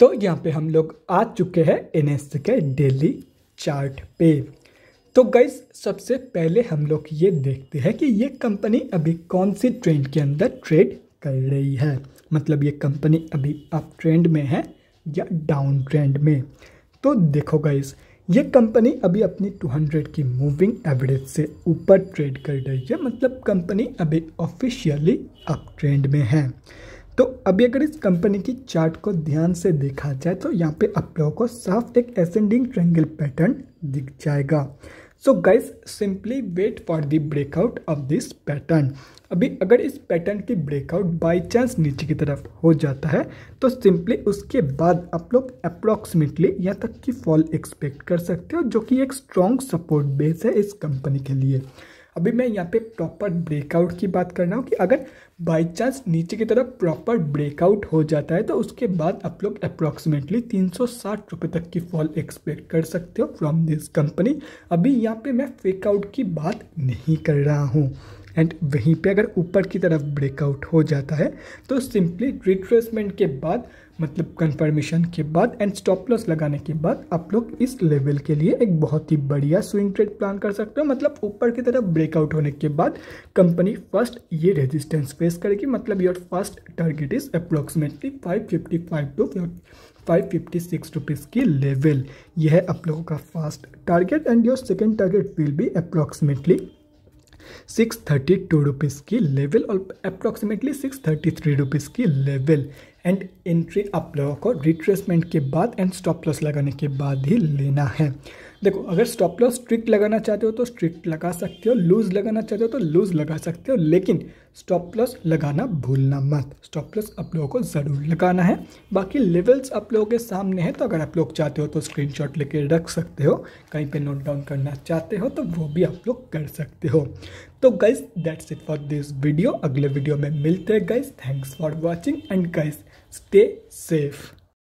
तो यहाँ पे हम लोग आ चुके हैं एन एस के डेली चार्ट पे। तो गाइस सबसे पहले हम लोग ये देखते हैं कि ये कंपनी अभी कौन सी ट्रेंड के अंदर ट्रेड कर रही है। मतलब ये कंपनी अभी अप ट्रेंड में है या डाउन ट्रेंड में। तो देखो गाइस ये कंपनी अभी अपनी 200 की मूविंग एवरेज से ऊपर ट्रेड कर रही है। मतलब कंपनी अभी ऑफिशियली अप ट्रेंड में है। तो अभी अगर इस कंपनी की चार्ट को ध्यान से देखा जाए तो यहाँ पे आप लोगों को साफ़ एक एसेंडिंग ट्रेंगल पैटर्न दिख जाएगा। So guys simply wait for the breakout of this pattern अभी अगर इस पैटर्न की ब्रेकआउट बाय चांस नीचे की तरफ़ हो जाता है तो सिंपली उसके बाद आप लोग अप्रॉक्सीमेटली यहाँ तक की फॉल एक्सपेक्ट कर सकते हो, जो कि एक स्ट्रॉन्ग सपोर्ट बेस है इस कंपनी के लिए। अभी मैं यहाँ पे प्रॉपर ब्रेकआउट की बात कर रहा हूँ कि अगर बाई चांस नीचे की तरफ़ प्रॉपर ब्रेकआउट हो जाता है तो उसके बाद आप लोग अप्रॉक्सीमेटली तीन सौ तक की फॉल एक्सपेक्ट कर सकते हो फ्रॉम दिस कंपनी अभी यहाँ पे मैं फेकआउट की बात नहीं कर रहा हूँ। एंड वहीं पे अगर ऊपर की तरफ़ ब्रेकआउट हो जाता है तो सिंपली रिट्रेसमेंट के बाद मतलब कंफर्मेशन के बाद एंड स्टॉप लॉस लगाने के बाद आप लोग इस लेवल के लिए एक बहुत ही बढ़िया स्विंग ट्रेड प्लान कर सकते हो। मतलब ऊपर की तरफ़ ब्रेकआउट होने के बाद कंपनी फ़र्स्ट ये रेजिस्टेंस फेस करेगी। मतलब your first target is approximately 555 two five fifty six rupees की लेवल यह है आप लोगों का first target and your second target will be approximately six thirty two rupees की लेवल और approximately six thirty three rupees की लेवल एंड एंट्री आप लोगों को रिट्रेसमेंट के बाद एंड स्टॉप लॉस लगाने के बाद ही लेना है। देखो, अगर स्टॉप लॉस स्ट्रिक्ट लगाना चाहते हो तो स्ट्रिक्ट लगा सकते हो लूज लगाना चाहते हो तो लूज लगा सकते हो, लेकिन स्टॉप लॉस लगाना भूलना मत। स्टॉप लॉस आप लोगों को ज़रूर लगाना है। बाकी लेवल्स आप लोगों के सामने है तो अगर आप लोग चाहते हो तो स्क्रीनशॉट लेके रख सकते हो। कहीं पे नोट डाउन करना चाहते हो तो वो भी आप लोग कर सकते हो। तो guys that's it for this video अगले वीडियो में मिलते हैं guys thanks for watching and guys stay safe